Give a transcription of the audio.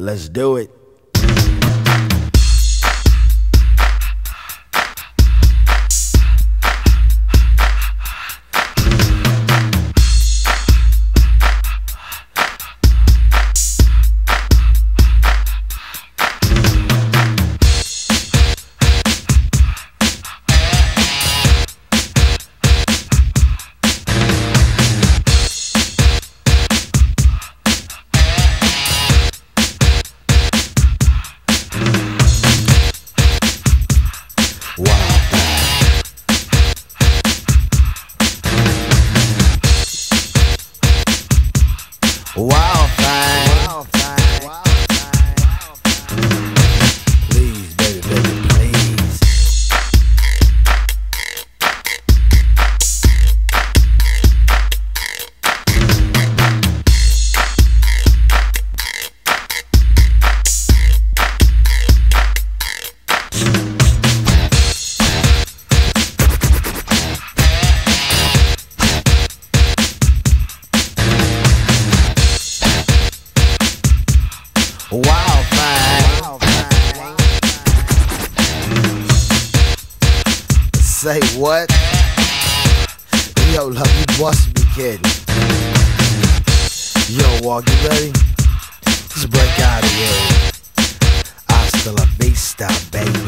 Let's do it. Wow, Wow, fine. Say what? Yo, love, you must be kidding. Yo, Walk, you ready? Let's break out of here. Hasta la vista, baby.